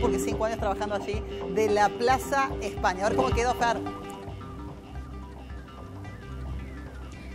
porque cinco años trabajando allí, de la Plaza España. A ver cómo quedó, Fer.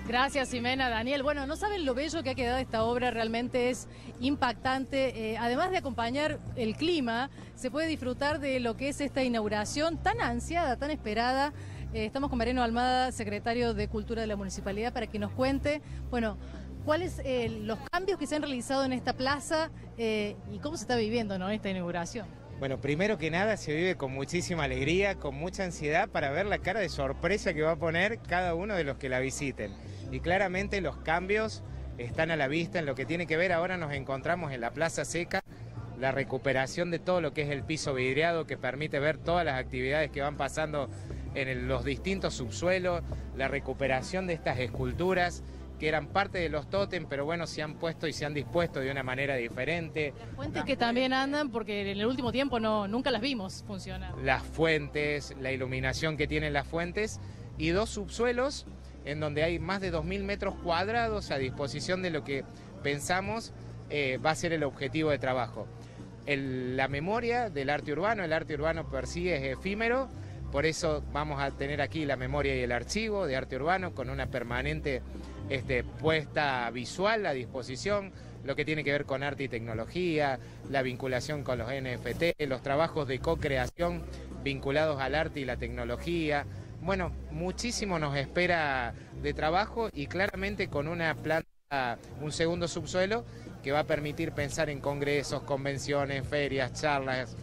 Gracias, Ximena, Daniel. Bueno, no saben lo bello que ha quedado esta obra, realmente es impactante. Eh, además de acompañar el clima, se puede disfrutar de lo que es esta inauguración tan ansiada, tan esperada. Eh, estamos con Mariano Almada, secretario de Cultura de la Municipalidad, para que nos cuente, bueno, cuáles eh, los cambios que se han realizado en esta plaza y cómo se está viviendo ¿no? esta inauguración. Bueno, primero que nada se vive con muchísima alegría, con mucha ansiedad para ver la cara de sorpresa que va a poner cada uno de los que la visiten. Y claramente los cambios están a la vista en lo que tiene que ver. Ahora nos encontramos en la Plaza Seca, la recuperación de todo lo que es el piso vidriado que permite ver todas las actividades que van pasando en los distintos subsuelos, la recuperación de estas esculturas que eran parte de los tótem, pero bueno, se han puesto y se han dispuesto de una manera diferente. Las fuentes que también andan, porque en el último tiempo no, nunca las vimos funcionar. Las fuentes, la iluminación que tienen las fuentes y dos subsuelos en donde hay más de 2.000 metros cuadrados a disposición de lo que pensamos eh, va a ser el objetivo de trabajo. la memoria del arte urbano, el arte urbano per sí es efímero, por eso vamos a tener aquí la memoria y el archivo de arte urbano con una permanente este, puesta visual a disposición, lo que tiene que ver con arte y tecnología, la vinculación con los NFT, los trabajos de co-creación vinculados al arte y la tecnología. Bueno, muchísimo nos espera de trabajo y claramente con una planta, un segundo subsuelo que va a permitir pensar en congresos, convenciones, ferias, charlas,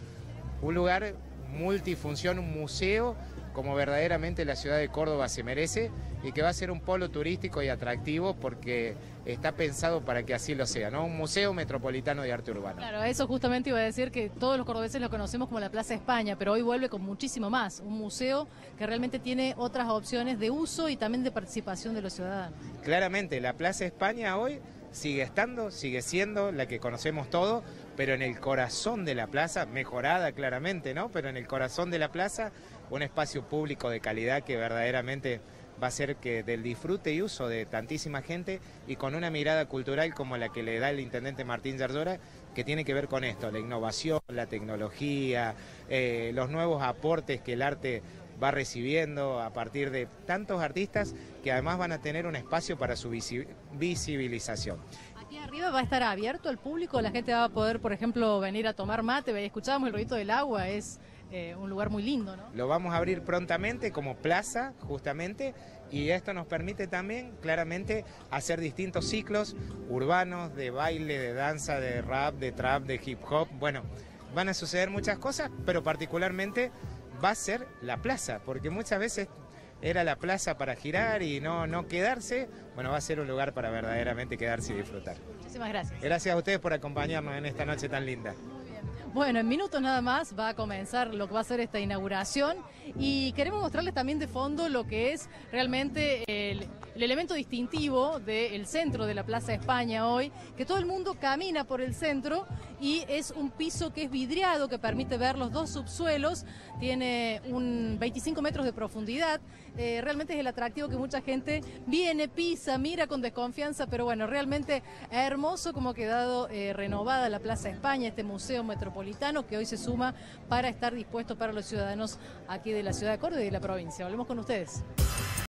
un lugar multifunción, un museo como verdaderamente la ciudad de Córdoba se merece y que va a ser un polo turístico y atractivo porque está pensado para que así lo sea, ¿no? Un museo metropolitano de arte urbano. Claro, eso justamente iba a decir que todos los cordobeses lo conocemos como la Plaza España, pero hoy vuelve con muchísimo más, un museo que realmente tiene otras opciones de uso y también de participación de los ciudadanos. Claramente, la Plaza España hoy sigue estando, sigue siendo la que conocemos todos, pero en el corazón de la plaza, mejorada claramente, ¿no? Pero en el corazón de la plaza, un espacio público de calidad que verdaderamente va a ser que del disfrute y uso de tantísima gente y con una mirada cultural como la que le da el intendente Martín Yardora, que tiene que ver con esto, la innovación, la tecnología, eh, los nuevos aportes que el arte va recibiendo a partir de tantos artistas que además van a tener un espacio para su visibilización. Aquí arriba va a estar abierto al público, la gente va a poder, por ejemplo, venir a tomar mate, escuchábamos el ruido del agua, es eh, un lugar muy lindo, ¿no? Lo vamos a abrir prontamente como plaza, justamente, y esto nos permite también, claramente, hacer distintos ciclos urbanos, de baile, de danza, de rap, de trap, de hip hop, bueno, van a suceder muchas cosas, pero particularmente va a ser la plaza, porque muchas veces era la plaza para girar y no, no quedarse, bueno, va a ser un lugar para verdaderamente quedarse y disfrutar. Muchísimas gracias. Gracias a ustedes por acompañarnos en esta noche tan linda. Bueno, en minutos nada más va a comenzar lo que va a ser esta inauguración y queremos mostrarles también de fondo lo que es realmente el, elemento distintivo del centro de la Plaza España hoy, que todo el mundo camina por el centro y es un piso que es vidriado, que permite ver los dos subsuelos, tiene un 25 metros de profundidad, eh, realmente es el atractivo que mucha gente viene, pisa, mira con desconfianza, pero bueno, realmente hermoso como ha quedado eh, renovada la Plaza España, este museo metropolitano que hoy se suma para estar dispuesto para los ciudadanos aquí de la ciudad de Córdoba y de la provincia. Volvemos con ustedes.